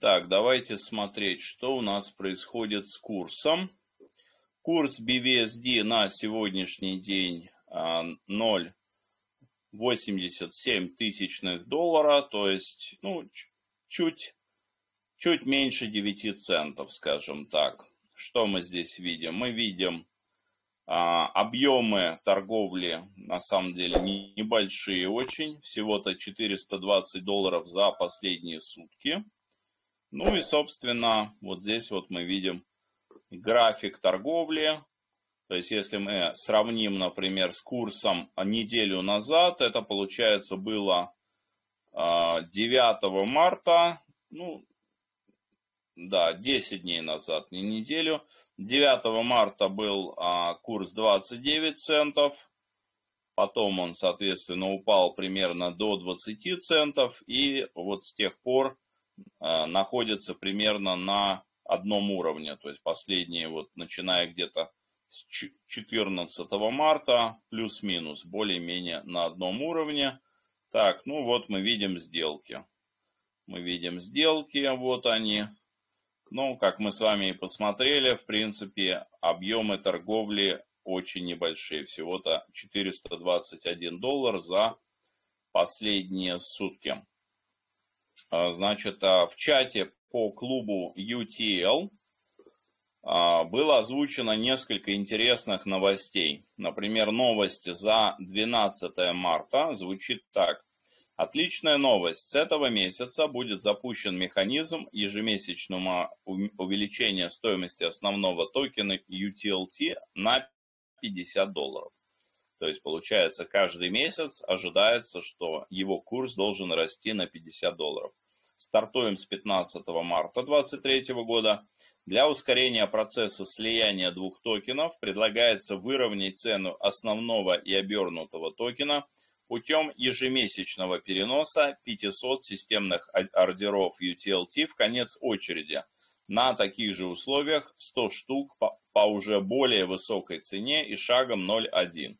Итак, давайте смотреть, что у нас происходит с курсом. Курс BVSD на сегодняшний день 0,87 а, тысячных доллара, то есть ну, чуть, чуть меньше 9 центов, скажем так. Что мы здесь видим? Мы видим а, объемы торговли на самом деле небольшие очень, всего-то 420 долларов за последние сутки. Ну и, собственно, вот здесь вот мы видим график торговли. То есть, если мы сравним, например, с курсом неделю назад, это, получается, было 9 а, марта, ну, да, 10 дней назад, не неделю. 9 марта был а, курс 29 центов, потом он, соответственно, упал примерно до 20 центов, и вот с тех пор а, находится примерно на одном уровне, то есть последние, вот начиная где-то с 14 марта, плюс-минус, более-менее на одном уровне. Так, ну вот мы видим сделки. Мы видим сделки, вот они. Ну, как мы с вами и посмотрели, в принципе, объемы торговли очень небольшие. Всего-то 421 доллар за последние сутки. А, значит, а, в чате по клубу UTL а, было озвучено несколько интересных новостей. Например, новость за 12 марта звучит так. Отличная новость. С этого месяца будет запущен механизм ежемесячного увеличения стоимости основного токена UTLT на 50 долларов. То есть, получается, каждый месяц ожидается, что его курс должен расти на 50 долларов. Стартуем с 15 марта 2023 года. Для ускорения процесса слияния двух токенов предлагается выровнять цену основного и обернутого токена – путем ежемесячного переноса 500 системных ордеров UTLT в конец очереди на таких же условиях 100 штук по, по уже более высокой цене и шагом 0.1.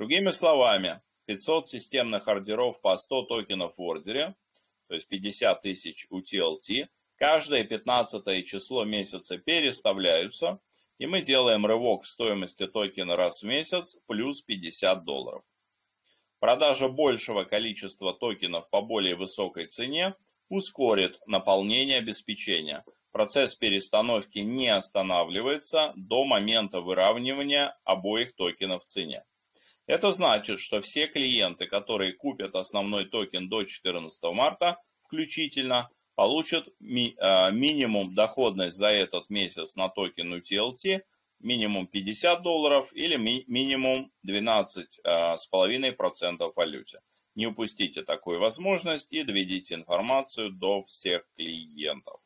Другими словами, 500 системных ордеров по 100 токенов в ордере, то есть 50 тысяч UTLT, каждое 15 число месяца переставляются, и мы делаем рывок в стоимости токена раз в месяц плюс 50 долларов. Продажа большего количества токенов по более высокой цене ускорит наполнение обеспечения. Процесс перестановки не останавливается до момента выравнивания обоих токенов в цене. Это значит, что все клиенты, которые купят основной токен до 14 марта включительно, получат ми, э, минимум доходность за этот месяц на токен UTLT минимум 50 долларов или ми минимум 12,5% в валюте. Не упустите такую возможность и доведите информацию до всех клиентов.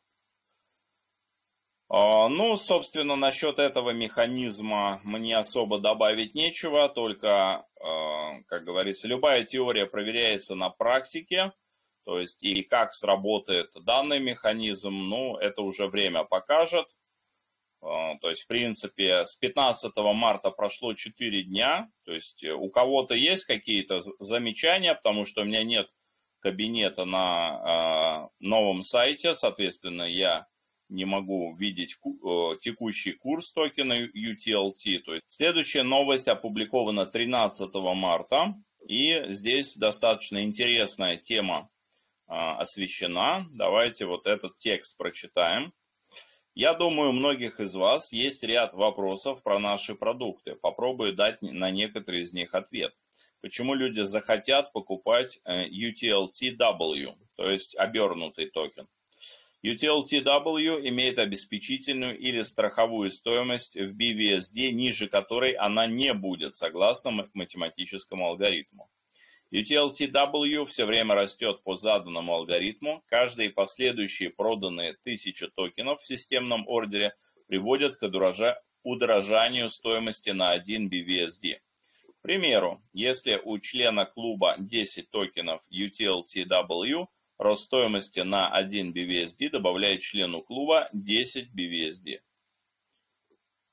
А, ну, собственно, насчет этого механизма мне особо добавить нечего, только, а, как говорится, любая теория проверяется на практике, то есть и как сработает данный механизм, ну, это уже время покажет. А, то есть, в принципе, с 15 марта прошло 4 дня. То есть, э, у кого-то есть какие-то замечания, потому что у меня нет кабинета на новом сайте. Соответственно, я не могу видеть э, текущий курс токена UTLT. То есть, следующая новость опубликована 13 марта. И здесь достаточно интересная тема э, освещена. Давайте вот этот текст прочитаем. Я думаю, у многих из вас есть ряд вопросов про наши продукты. Попробую дать на некоторые из них ответ. Почему люди захотят покупать э, UTLTW, то есть обернутый токен? UTLTW имеет обеспечительную или страховую стоимость в BVSD, ниже которой она не будет, согласно математическому алгоритму. UTLTW все время растет по заданному алгоритму. Каждые последующие проданные тысячи токенов в системном ордере приводят к удорожанию стоимости на 1 BVSD. К примеру, если у члена клуба 10 токенов UTLTW, рост стоимости на 1 BVSD добавляет члену клуба 10 BVSD.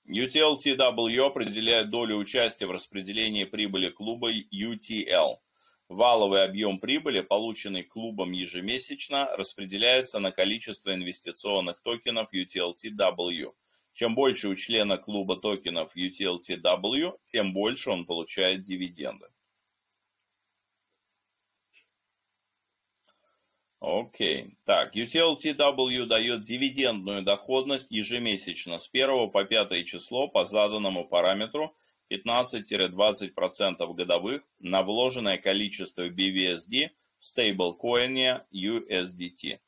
UTLTW определяет долю участия в распределении прибыли клуба UTL. Валовый объем прибыли, полученный клубом ежемесячно, распределяется на количество инвестиционных токенов UTLTW. Чем больше у члена клуба токенов UTLTW, тем больше он получает дивиденды. Окей. Так, UTLTW дает дивидендную доходность ежемесячно с 1 по 5 число по заданному параметру 15-20% годовых на вложенное количество BVSD в стейблкоине USDT.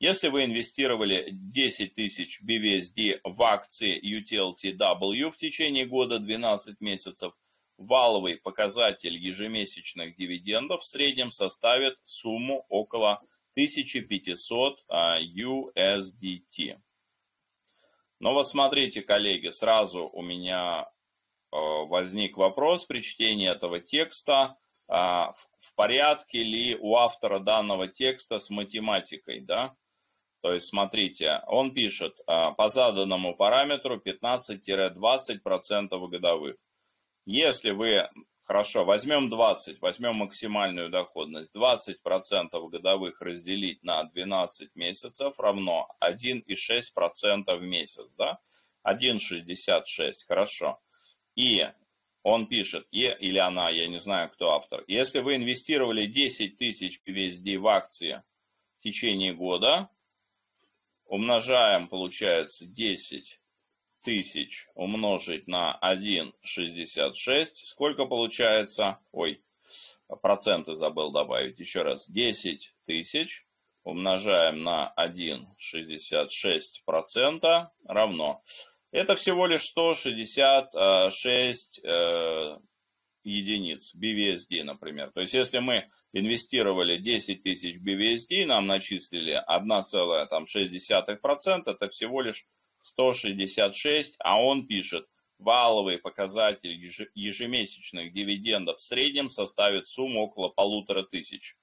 Если вы инвестировали 10 тысяч BVSD в акции UTLTW в течение года 12 месяцев, валовый показатель ежемесячных дивидендов в среднем составит сумму около 1500 USDT. Но вот смотрите, коллеги, сразу у меня Э, возник вопрос при чтении этого текста, а, в порядке ли у автора данного текста с математикой, да? То есть, смотрите, он пишет а, по заданному параметру 15-20% годовых. Если вы, хорошо, возьмем 20, возьмем максимальную доходность, 20% годовых разделить на 12 месяцев равно 1,6% в месяц, да? 1,66, хорошо. И он пишет, или она, я не знаю, кто автор, если вы инвестировали 10 тысяч PVSD в акции в течение года, умножаем, получается, 10 тысяч умножить на 1,66, сколько получается? Ой, проценты забыл добавить, еще раз, 10 тысяч умножаем на 1,66% равно это всего лишь 166 э, единиц BVSD, например. То есть, если мы инвестировали 10 тысяч BVSD, нам начислили 1,6%, это всего лишь 166, а он пишет, валовый показатель ежемесячных дивидендов в среднем составит сумму около полутора тысяч.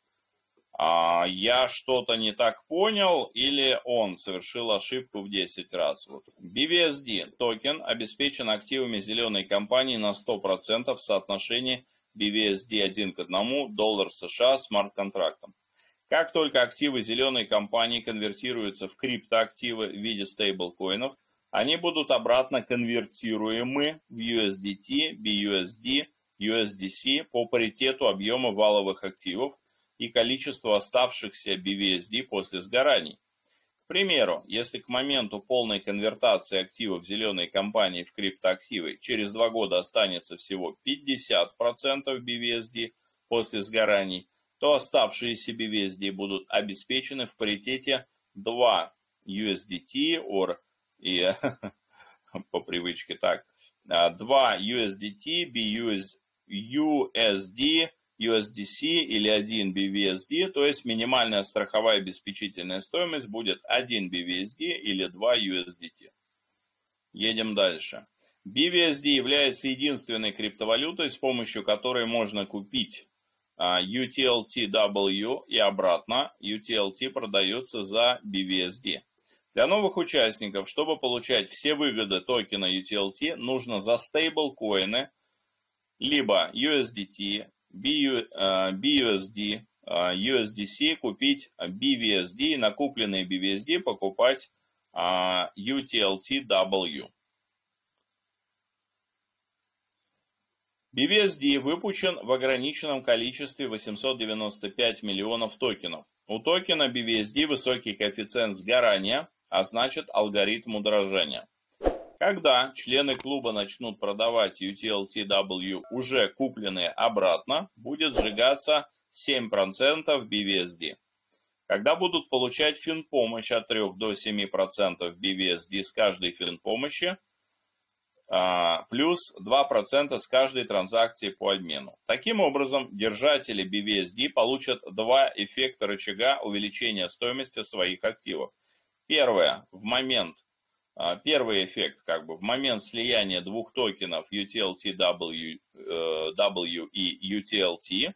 А, я что-то не так понял или он совершил ошибку в 10 раз. Вот. BVSD токен обеспечен активами зеленой компании на 100% в соотношении BVSD 1 к 1 доллар США смарт-контрактом. Как только активы зеленой компании конвертируются в криптоактивы в виде стейблкоинов, они будут обратно конвертируемы в USDT, BUSD, USDC по паритету объема валовых активов, и количество оставшихся BVSD после сгораний. К примеру, если к моменту полной конвертации активов зеленой компании в криптоактивы через два года останется всего 50% BVSD после сгораний, то оставшиеся BVSD будут обеспечены в паритете 2 USDT or и по привычке так, 2 USDT, BUSD USDC или 1 BVSD, то есть минимальная страховая обеспечительная стоимость будет 1 BVSD или 2 USDT. Едем дальше. BVSD является единственной криптовалютой, с помощью которой можно купить а, UTLTW и обратно. UTLT продается за BVSD. Для новых участников, чтобы получать все выгоды токена UTLT, нужно за стейблкоины либо USDT, BUSD, USDC купить BVSD, накупленные BVSD покупать UTLTW. BVSD выпущен в ограниченном количестве 895 миллионов токенов. У токена BVSD высокий коэффициент сгорания, а значит алгоритм удорожания. Когда члены клуба начнут продавать UTLTW уже купленные обратно, будет сжигаться 7% BVSD. Когда будут получать финпомощь от 3 до 7% BVSD с каждой финпомощи, плюс 2% с каждой транзакции по обмену. Таким образом, держатели BVSD получат два эффекта рычага увеличения стоимости своих активов. Первое. В момент а, первый эффект, как бы в момент слияния двух токенов UTLTW э, w и UTLT,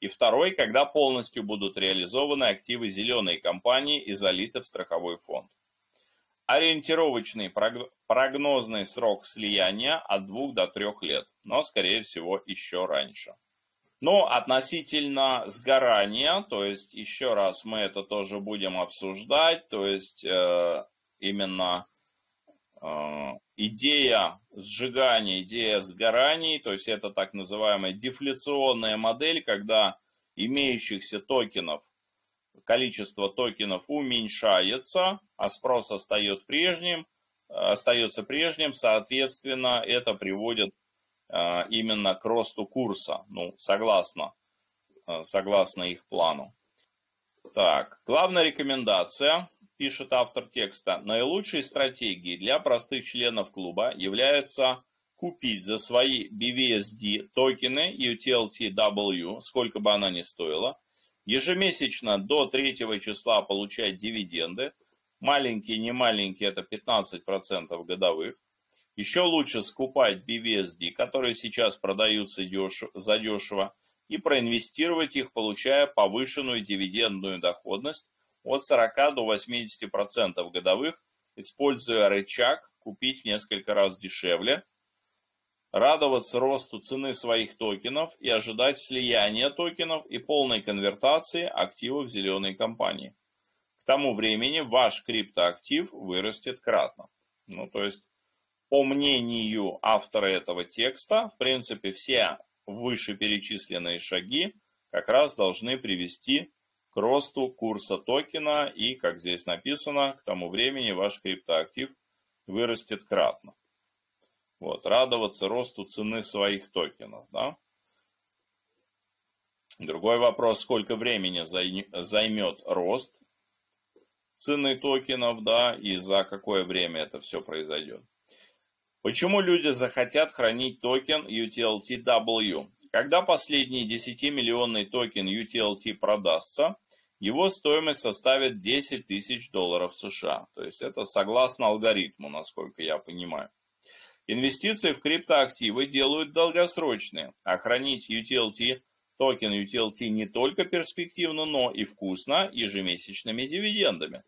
и второй, когда полностью будут реализованы активы зеленой компании и залиты в страховой фонд. Ориентировочный прогнозный срок слияния от 2 до 3 лет, но, скорее всего, еще раньше. Но относительно сгорания, то есть еще раз мы это тоже будем обсуждать, то есть э, именно э, идея сжигания, идея сгораний, то есть это так называемая дефляционная модель, когда имеющихся токенов, количество токенов уменьшается, а спрос остается прежним, остается прежним, соответственно, это приводит а, именно к росту курса, ну, согласно, а, согласно их плану. Так, главная рекомендация, пишет автор текста, наилучшей стратегией для простых членов клуба является купить за свои BVSD токены UTLTW, сколько бы она ни стоила, ежемесячно до 3 числа получать дивиденды, маленькие, не маленькие, это 15% годовых, еще лучше скупать BVSD, которые сейчас продаются задешево, и проинвестировать их, получая повышенную дивидендную доходность от 40 до 80% годовых, используя рычаг «купить в несколько раз дешевле», радоваться росту цены своих токенов и ожидать слияния токенов и полной конвертации активов зеленой компании. К тому времени ваш криптоактив вырастет кратно. Ну, то есть по мнению автора этого текста, в принципе, все вышеперечисленные шаги как раз должны привести к росту курса токена и, как здесь написано, к тому времени ваш криптоактив вырастет кратно. Вот, радоваться росту цены своих токенов. Да? Другой вопрос, сколько времени займет рост цены токенов, да, и за какое время это все произойдет. Почему люди захотят хранить токен UTLTW? Когда последний 10-миллионный токен UTLT продастся, его стоимость составит 10 тысяч долларов США. То есть это согласно алгоритму, насколько я понимаю. Инвестиции в криптоактивы делают долгосрочные, а хранить UTLT, токен UTLT не только перспективно, но и вкусно ежемесячными дивидендами.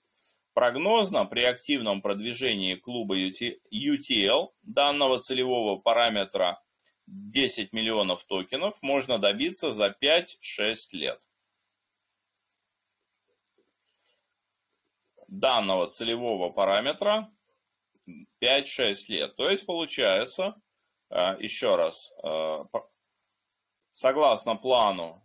Прогнозно при активном продвижении клуба UTL данного целевого параметра 10 миллионов токенов можно добиться за 5-6 лет. Данного целевого параметра 5-6 лет. То есть получается, э, еще раз, э, согласно плану,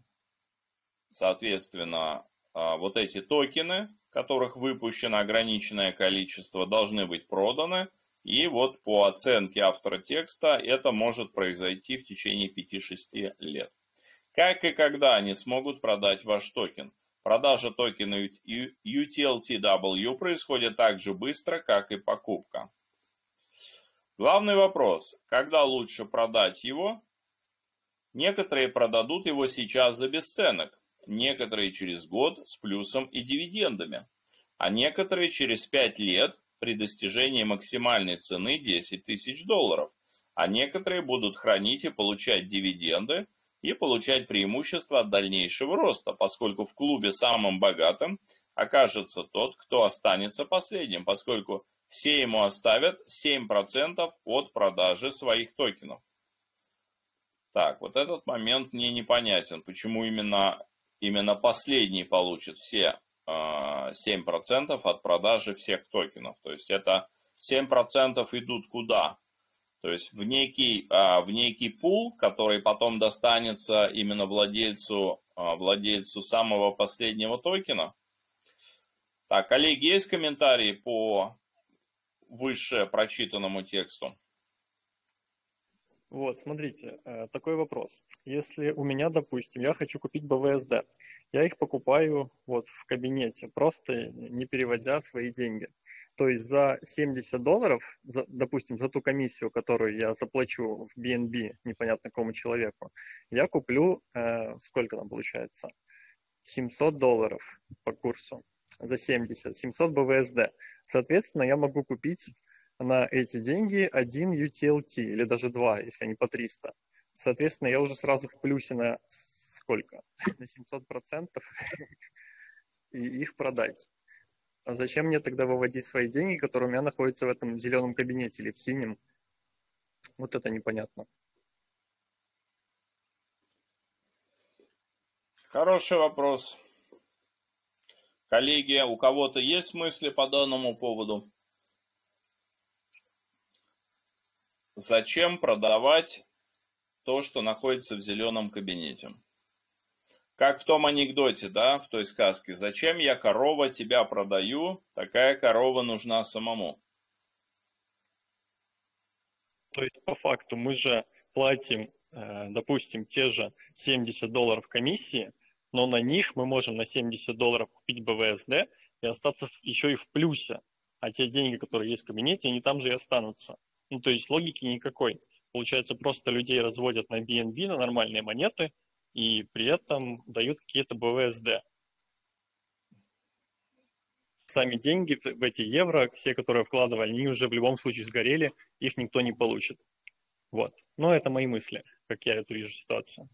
соответственно, э, вот эти токены которых выпущено ограниченное количество, должны быть проданы. И вот по оценке автора текста это может произойти в течение 5-6 лет. Как и когда они смогут продать ваш токен? Продажа токена UTLTW происходит так же быстро, как и покупка. Главный вопрос, когда лучше продать его? Некоторые продадут его сейчас за бесценок, некоторые через год с плюсом и дивидендами, а некоторые через 5 лет при достижении максимальной цены 10 тысяч долларов, а некоторые будут хранить и получать дивиденды и получать преимущество от дальнейшего роста, поскольку в клубе самым богатым окажется тот, кто останется последним, поскольку все ему оставят 7% от продажи своих токенов. Так, вот этот момент мне непонятен, почему именно именно последний получит все 7% а, от продажи всех токенов. То есть это 7% идут куда? То есть в некий, а, в некий пул, который потом достанется именно владельцу, а, владельцу самого последнего токена. Так, коллеги, есть комментарии по выше прочитанному тексту? Вот, смотрите, э, такой вопрос. Если у меня, допустим, я хочу купить BVSD, я их покупаю вот в кабинете, просто не переводя свои деньги. То есть за 70 долларов, за, допустим, за ту комиссию, которую я заплачу в BNB непонятно кому человеку, я куплю, э, сколько там получается, 700 долларов по курсу за 70, 700 BVSD. Соответственно, я могу купить на эти деньги один UTLT, или даже два, если они по 300. Соответственно, я уже сразу в плюсе на сколько? На 700 процентов и их продать. А зачем мне тогда выводить свои деньги, которые у меня находятся в этом зеленом кабинете или в синем? Вот это непонятно. Хороший вопрос. Коллеги, у кого-то есть мысли по данному поводу? Зачем продавать то, что находится в зеленом кабинете? Как в том анекдоте, да, в той сказке. Зачем я корова тебя продаю? Такая корова нужна самому. То есть по факту мы же платим, э, допустим, те же 70 долларов комиссии, но на них мы можем на 70 долларов купить БВСД и остаться еще и в плюсе. А те деньги, которые есть в кабинете, они там же и останутся. Ну, то есть логики никакой. Получается, просто людей разводят на BNB, на нормальные монеты, и при этом дают какие-то БВСД. Сами деньги в эти евро, все, которые вкладывали, они уже в любом случае сгорели, их никто не получит. Вот. Но это мои мысли, как я эту вижу ситуацию.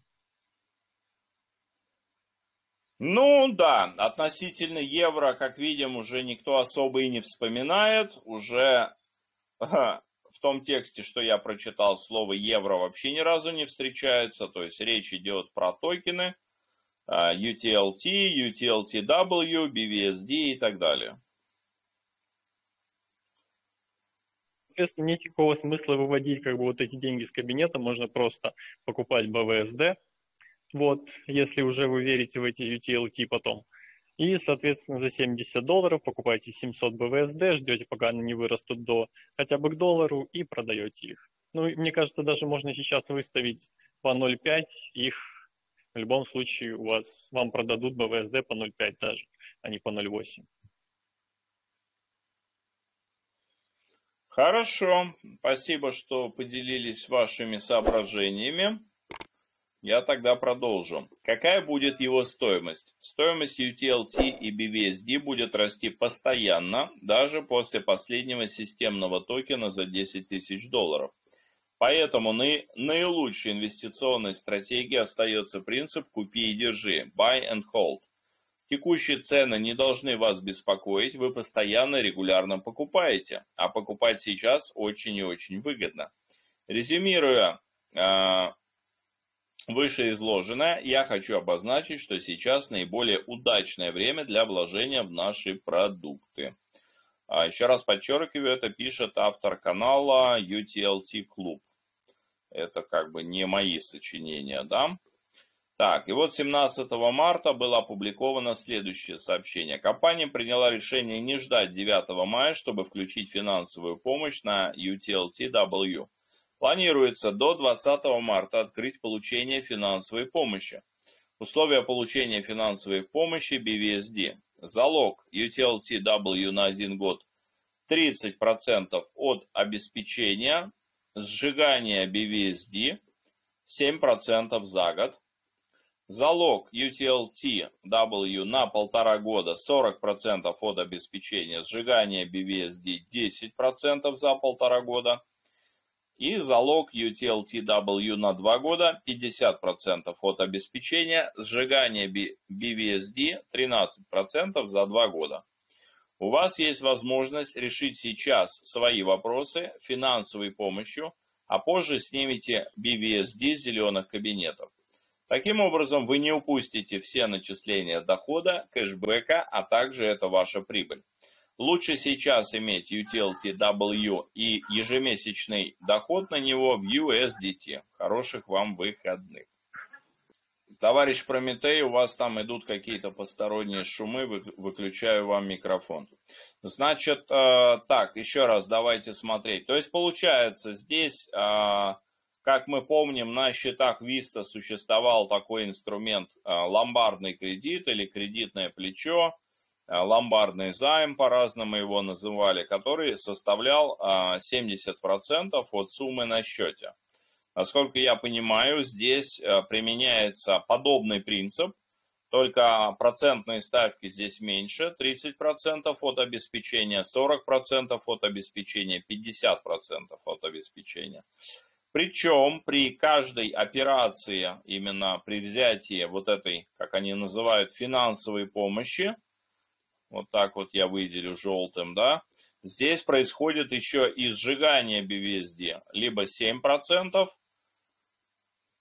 Ну да, относительно евро, как видим, уже никто особо и не вспоминает. Уже в том тексте, что я прочитал, слово евро вообще ни разу не встречается. То есть речь идет про токены UTLT, UTLTW, BVSD и так далее. Соответственно, нет никакого смысла выводить как бы вот эти деньги с кабинета, можно просто покупать BVSD, вот, если уже вы верите в эти UTLT потом. И, соответственно, за 70 долларов покупаете 700 BVSD, ждете, пока они не вырастут до хотя бы к доллару и продаете их. Ну, мне кажется, даже можно сейчас выставить по 0,5, их в любом случае у вас, вам продадут BVSD по 0,5 даже, а не по 0,8. Хорошо, спасибо, что поделились вашими соображениями. Я тогда продолжу. Какая будет его стоимость? Стоимость UTLT и BVSD будет расти постоянно, даже после последнего системного токена за 10 тысяч долларов. Поэтому наи, наилучшей инвестиционной стратегией остается принцип «купи и держи» – buy and hold. Текущие цены не должны вас беспокоить, вы постоянно регулярно покупаете, а покупать сейчас очень и очень выгодно. Резюмируя, вышеизложенное, я хочу обозначить, что сейчас наиболее удачное время для вложения в наши продукты. А еще раз подчеркиваю, это пишет автор канала UTLT Club. Это как бы не мои сочинения, да? Так, и вот 17 марта было опубликовано следующее сообщение. Компания приняла решение не ждать 9 мая, чтобы включить финансовую помощь на UTLTW. Планируется до 20 марта открыть получение финансовой помощи. Условия получения финансовой помощи BVSD. Залог UTLTW на один год 30% от обеспечения, сжигание BVSD 7% за год, залог UTLTW на полтора года 40% от обеспечения, сжигание BVSD 10% за полтора года, и залог UTLTW на 2 года 50% от обеспечения, сжигание BVSD 13% за 2 года. У вас есть возможность решить сейчас свои вопросы финансовой помощью, а позже снимете BVSD зеленых кабинетов. Таким образом, вы не упустите все начисления дохода, кэшбэка, а также это ваша прибыль. Лучше сейчас иметь UTLTW и ежемесячный доход на него в USDT. Хороших вам выходных. Товарищ Прометей, у вас там идут какие-то посторонние шумы, выключаю вам микрофон. Значит, э, так, еще раз давайте смотреть. То есть получается, здесь, э, как мы помним, на счетах Vista существовал такой инструмент э, ломбардный кредит или кредитное плечо, ломбардный займ, по-разному его называли, который составлял 70% а, от суммы на счете. Насколько я понимаю, здесь э, применяется подобный принцип, только процентные ставки здесь меньше, 30% от обеспечения, 40% от обеспечения, 50% от обеспечения. Причем при каждой операции, именно при взятии вот этой, как они называют, финансовой помощи, вот так вот я выделю желтым, да, здесь происходит еще и сжигание BVSD, либо 7%,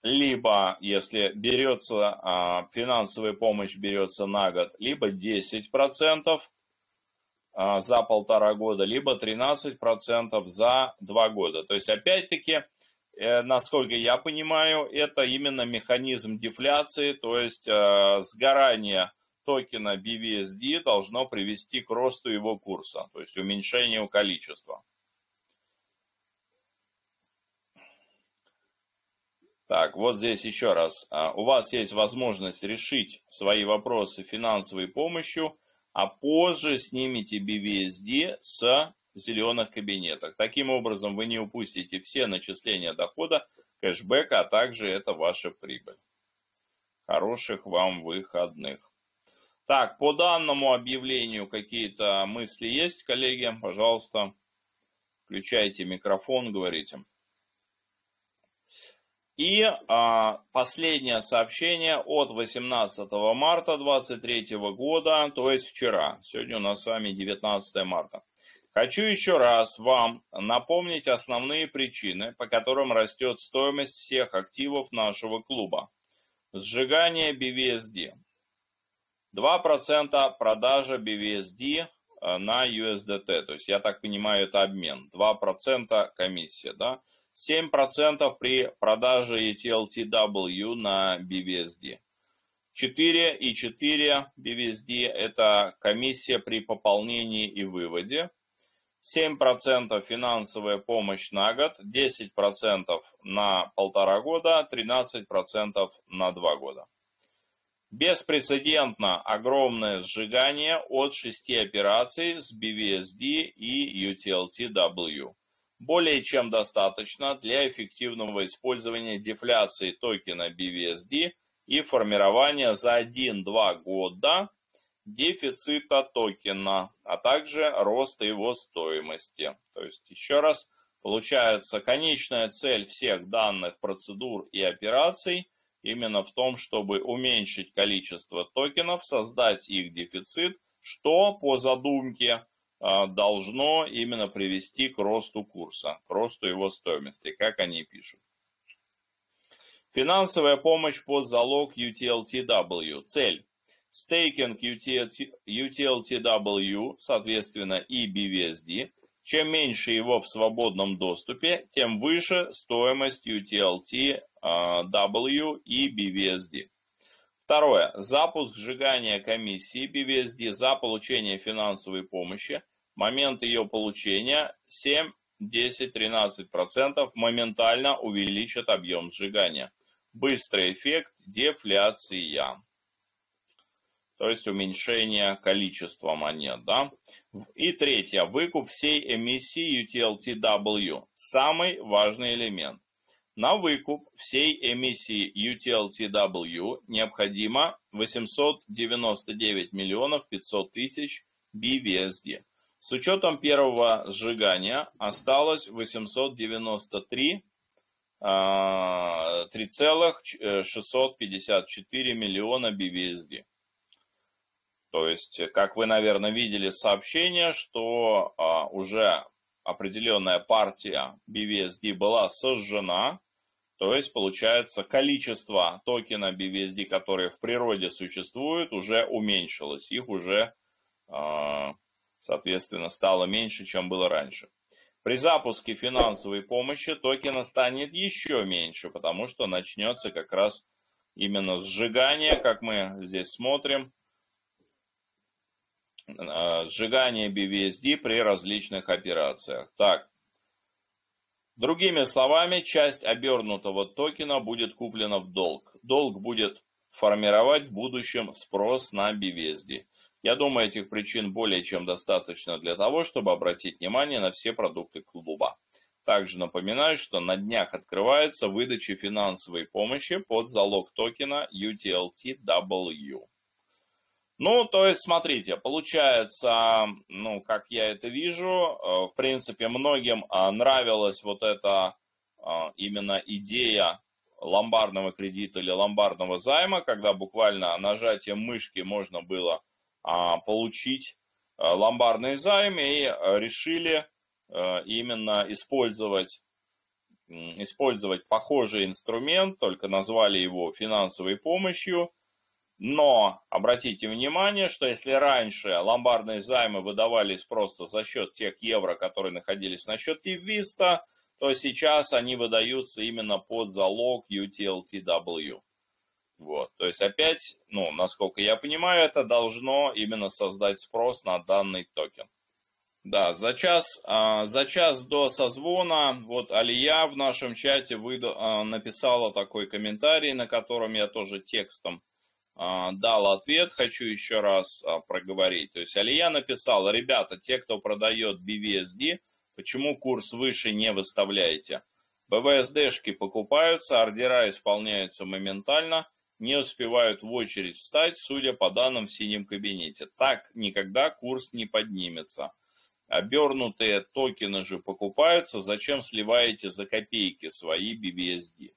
либо, если берется а, финансовая помощь, берется на год, либо 10% а, за полтора года, либо 13% за два года. То есть, опять-таки, э, насколько я понимаю, это именно механизм дефляции, то есть э, сгорание токена BVSD должно привести к росту его курса, то есть уменьшению количества. Так, вот здесь еще раз. А, у вас есть возможность решить свои вопросы финансовой помощью, а позже снимите BVSD с зеленых кабинетах. Таким образом, вы не упустите все начисления дохода, кэшбэка, а также это ваша прибыль. Хороших вам выходных. Так, по данному объявлению какие-то мысли есть, коллеги? Пожалуйста, включайте микрофон, говорите. И а, последнее сообщение от 18 марта 2023 года, то есть вчера. Сегодня у нас с вами 19 марта. Хочу еще раз вам напомнить основные причины, по которым растет стоимость всех активов нашего клуба. Сжигание BVSD. 2% продажа BVSD э, на USDT. То есть, я так понимаю, это обмен. 2% комиссия, да? 7% при продаже ETLTW на BVSD. 4,4 BVSD – это комиссия при пополнении и выводе. 7% финансовая помощь на год, 10% на полтора года, 13% на два года. Беспрецедентно огромное сжигание от 6 операций с BVSD и UTLTW более чем достаточно для эффективного использования дефляции токена BVSD и формирования за 1-2 года дефицита токена, а также роста его стоимости. То есть, еще раз, получается, конечная цель всех данных процедур и операций именно в том, чтобы уменьшить количество токенов, создать их дефицит, что по задумке а, должно именно привести к росту курса, к росту его стоимости, как они пишут. Финансовая помощь под залог UTLTW. Цель. Стейкинг UTLTW, соответственно, и BVSD. Чем меньше его в свободном доступе, тем выше стоимость UTLTW и BVSD. Второе. Запуск сжигания комиссии BVSD за получение финансовой помощи. Момент ее получения 7, 10, 13% моментально увеличит объем сжигания. Быстрый эффект дефляция. То есть уменьшение количества монет. Да? И третье. Выкуп всей эмиссии UTLTW. Самый важный элемент. На выкуп всей эмиссии UTLTW необходимо 899 миллионов 500 тысяч BVSD. С учетом первого сжигания осталось 893 3,654 миллиона BVSD. То есть, как вы, наверное, видели сообщение, что а, уже определенная партия BVSD была сожжена, то есть, получается, количество токена BVSD, которые в природе существуют, уже уменьшилось. Их уже, а, соответственно, стало меньше, чем было раньше. При запуске финансовой помощи токена станет еще меньше, потому что начнется как раз именно сжигание, как мы здесь смотрим, сжигание BVSD при различных операциях. Так, Другими словами, часть обернутого токена будет куплена в долг. Долг будет формировать в будущем спрос на BVSD. Я думаю, этих причин более чем достаточно для того, чтобы обратить внимание на все продукты клуба. Также напоминаю, что на днях открывается выдача финансовой помощи под залог токена UTLTW. Ну, то есть, смотрите, получается, ну, как я это вижу, э, в принципе, многим а, нравилась вот эта а, именно идея ломбардного кредита или ломбардного займа, когда буквально нажатием мышки можно было а, получить ломбардный займ и решили именно использовать использовать похожий инструмент, только назвали его финансовой помощью. Но обратите внимание, что если раньше ломбардные займы выдавались просто за счет тех евро, которые находились на счете Vista, то сейчас они выдаются именно под залог UTLTW. Вот. То есть опять, ну, насколько я понимаю, это должно именно создать спрос на данный токен. Да, за час, а, за час до созвона вот Алия в нашем чате выда, а, написала такой комментарий, на котором я тоже текстом дал ответ, хочу еще раз проговорить. То есть Алия написала, ребята, те, кто продает BVSD, почему курс выше не выставляете? БВСДшки покупаются, ордера исполняются моментально, не успевают в очередь встать, судя по данным в синем кабинете. Так никогда курс не поднимется. Обернутые токены же покупаются, зачем сливаете за копейки свои BBSD?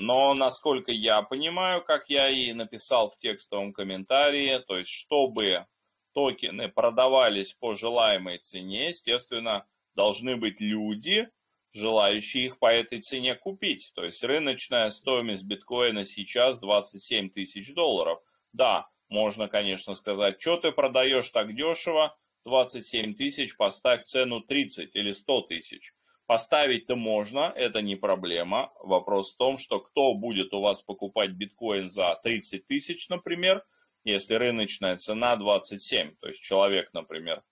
Но, насколько я понимаю, как я и написал в текстовом комментарии, то есть, чтобы токены продавались по желаемой цене, естественно, должны быть люди, желающие их по этой цене купить. То есть рыночная стоимость биткоина сейчас 27 тысяч долларов. Да, можно, конечно, сказать, что ты продаешь так дешево, 27 тысяч, поставь цену 30 или 100 тысяч. Поставить-то можно, это не проблема. Вопрос в том, что кто будет у вас покупать биткоин за 30 тысяч, например, если рыночная цена 27. То есть человек, например,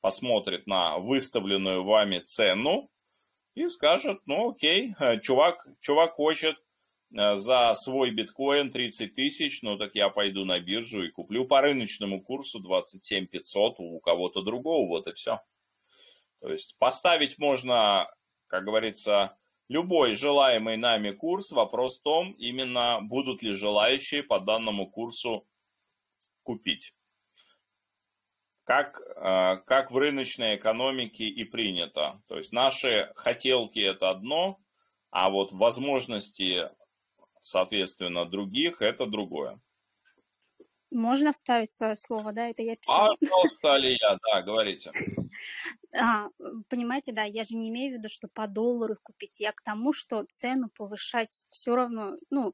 посмотрит на выставленную вами цену и скажет, ну окей, чувак, чувак хочет Э, за свой биткоин 30 тысяч, ну так я пойду на биржу и куплю по рыночному курсу 27 500 у кого-то другого, вот и все. То есть поставить можно, как говорится, любой желаемый нами курс. Вопрос в том, именно будут ли желающие по данному курсу купить. Как, э, как в рыночной экономике и принято. То есть наши хотелки это одно, а вот возможности соответственно, других, это другое. Можно вставить свое слово, да? Это я писала. Пожалуйста, Алия, да, говорите. А, понимаете, да, я же не имею в виду, что по доллару купить. Я к тому, что цену повышать все равно, ну,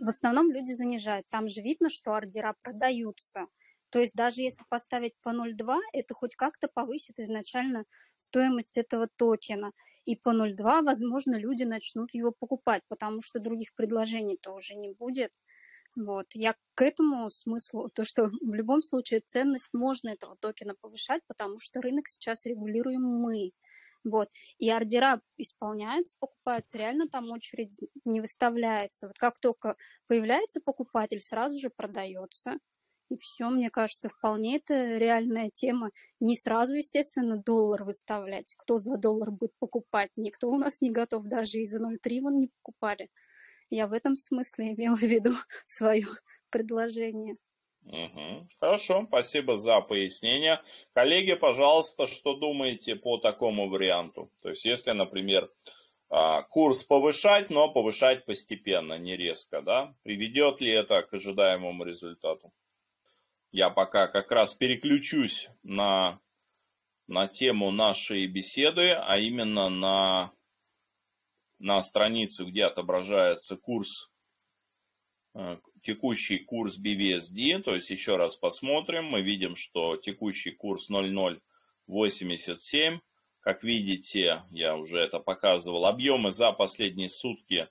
в основном люди занижают. Там же видно, что ордера продаются. То есть даже если поставить по 0,2, это хоть как-то повысит изначально стоимость этого токена. И по 0,2, возможно, люди начнут его покупать, потому что других предложений-то уже не будет. Вот. Я к этому смыслу, то, что в любом случае ценность можно этого токена повышать, потому что рынок сейчас регулируем мы. Вот. И ордера исполняются, покупаются, реально там очередь не выставляется. Вот как только появляется покупатель, сразу же продается. И все, мне кажется, вполне это реальная тема. Не сразу, естественно, доллар выставлять. Кто за доллар будет покупать? Никто у нас не готов, даже и за 0,3 вон не покупали. Я в этом смысле имела в виду свое предложение. Угу. Хорошо, спасибо за пояснение. Коллеги, пожалуйста, что думаете по такому варианту? То есть, если, например, а, курс повышать, но повышать постепенно, не резко, да? Приведет ли это к ожидаемому результату? я пока как раз переключусь на, на тему нашей беседы, а именно на, на страницу, где отображается курс, э, текущий курс BVSD. То есть еще раз посмотрим, мы видим, что текущий курс 0,087. Как видите, я уже это показывал, объемы за последние сутки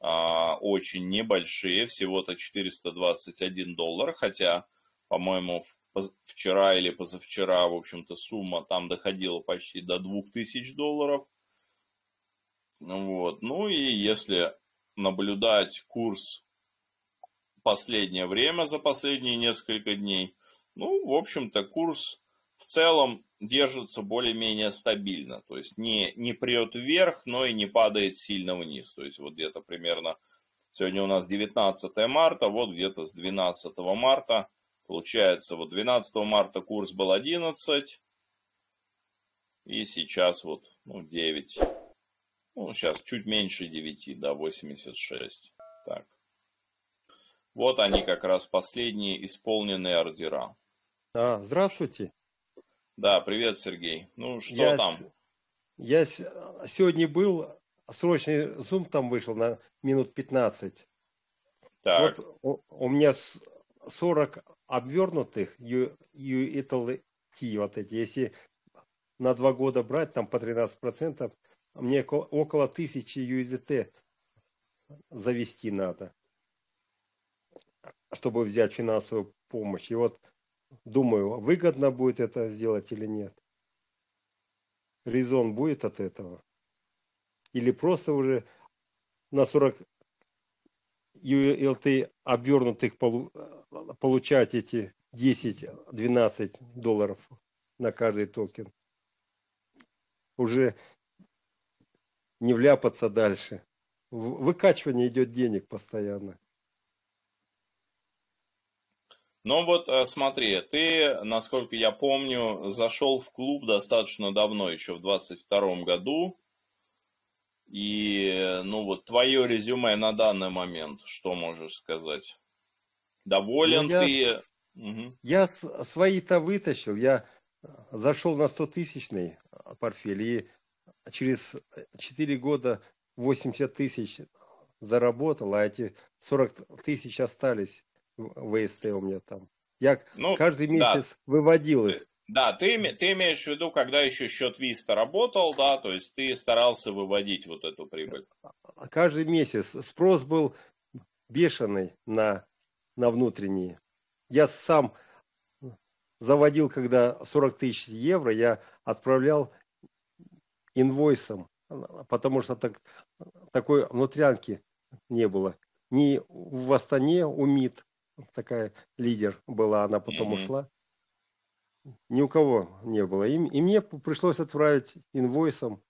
а, очень небольшие, всего-то 421 доллар, хотя по-моему, вчера или позавчера, в общем-то, сумма там доходила почти до 2000 долларов. Вот. Ну и если наблюдать курс последнее время, за последние несколько дней, ну, в общем-то, курс в целом держится более-менее стабильно. То есть не, не прет вверх, но и не падает сильно вниз. То есть вот где-то примерно, сегодня у нас 19 марта, вот где-то с 12 марта Получается, вот 12 марта курс был 11, и сейчас вот ну, 9. Ну, сейчас чуть меньше 9, да, 86. Так. Вот они как раз последние исполненные ордера. Да, здравствуйте. Да, привет, Сергей. Ну, что я, там? Я сегодня был срочный зум там вышел на минут 15. Так. Вот у, у меня 40 обвернутых UETLT вот эти. Если на два года брать, там по 13%, мне около 1000 USDT завести надо, чтобы взять финансовую помощь. И вот думаю, выгодно будет это сделать или нет. Резон будет от этого? Или просто уже на 40 ULT обвернутых получать эти 10-12 долларов на каждый токен? Уже не вляпаться дальше. Выкачивание идет денег постоянно. Ну вот э, смотри, ты, насколько я помню, зашел в клуб достаточно давно, еще в 22 году. И, ну вот, твое резюме на данный момент, что можешь сказать? Доволен ну, я, ты? Угу. Я свои-то вытащил, я зашел на 100 тысячный портфель и через 4 года 80 тысяч заработал, а эти 40 тысяч остались в ВСТ у меня там. Я ну, каждый месяц да. выводил их. Да, ты, ты имеешь в виду, когда еще счет Виста работал, да, то есть ты старался выводить вот эту прибыль. Каждый месяц спрос был бешеный на, на внутренние. Я сам заводил, когда 40 тысяч евро, я отправлял инвойсом, потому что так, такой внутрянки не было. Ни в Астане у МИД, такая лидер была, она потом mm-hmm. ушла. Ни у кого не было. И, и мне пришлось отправить инвойсом.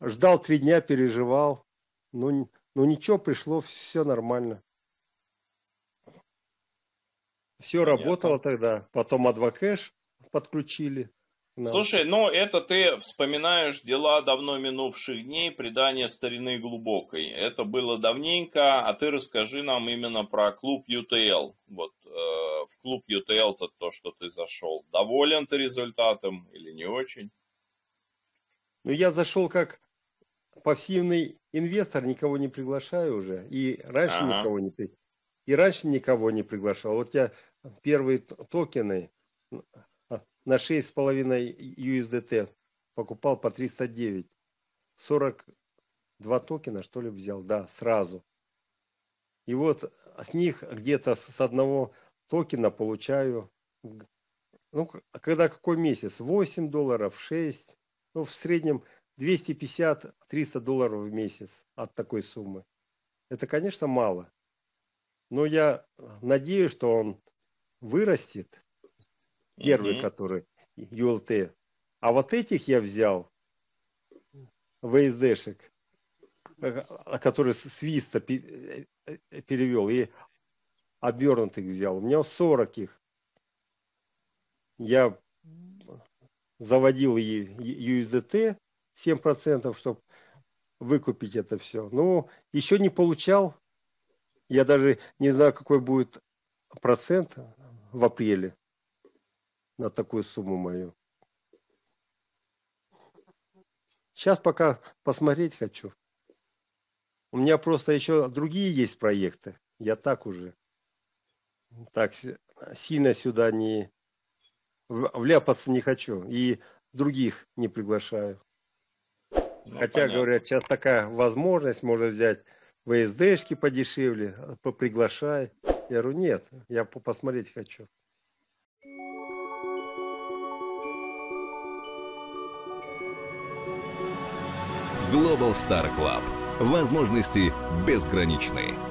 Ждал три дня, переживал. Ну, ну ничего, пришло, все нормально. Все Понятно. работало тогда. Потом адвокэш подключили. Да. Слушай, ну это ты вспоминаешь дела давно минувших дней, предание старины глубокой. Это было давненько, а ты расскажи нам именно про клуб UTL. Вот э, в клуб UTL то то, что ты зашел. Доволен ты результатом или не очень? Ну я зашел как пассивный инвестор, никого не приглашаю уже. И раньше ага. никого не и раньше никого не приглашал. Вот я первые токены на 6,5 USDT покупал по 309. 42 токена, что ли, взял, да, сразу. И вот с них где-то с одного токена получаю, ну, когда какой месяц, 8 долларов, 6, ну, в среднем 250-300 долларов в месяц от такой суммы. Это, конечно, мало. Но я надеюсь, что он вырастет Первый, угу. который ULT. А вот этих я взял, VSD-шек, который с Виста э, э, перевел, и обернутых взял. У меня 40 их. Я заводил USDT 7%, чтобы выкупить это все. Ну, еще не получал. Я даже не знаю, какой будет процент в апреле на такую сумму мою. Сейчас пока посмотреть хочу. У меня просто еще другие есть проекты. Я так уже. Так сильно сюда не вляпаться не хочу. И других не приглашаю. Ну, Хотя, понятно. говорят, сейчас такая возможность, можно взять ВСДшки подешевле, поприглашай. Я говорю, нет, я посмотреть хочу. Global Star Club. Возможности безграничны.